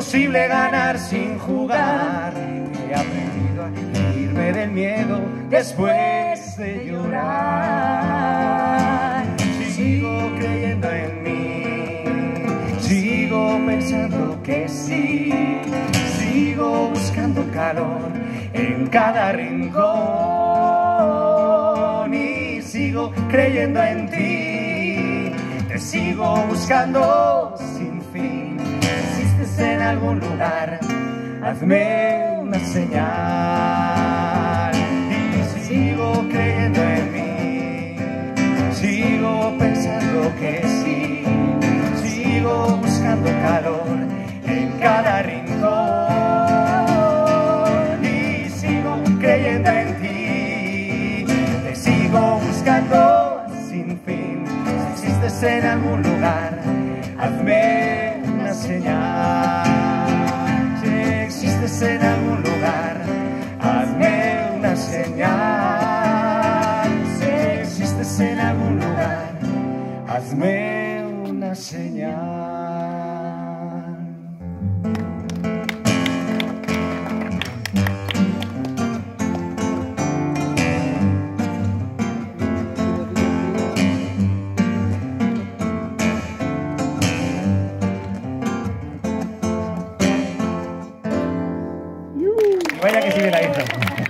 posible ganar sin jugar. He aprendido a irme del miedo después de llorar. Sigo creyendo en mí, sigo pensando que sí, sigo buscando calor en cada rincón y sigo creyendo en ti, te sigo buscando sin fin. Algún lugar, hazme una señal y sigo creyendo en mí, sigo pensando que sí, sigo buscando calor en cada rincón y sigo creyendo en ti, te sigo buscando sin fin. Si existes en algún lugar, en algún lugar, hazme una señal. Si existes en algún lugar, hazme una señal. Vaya que sí me la hizo.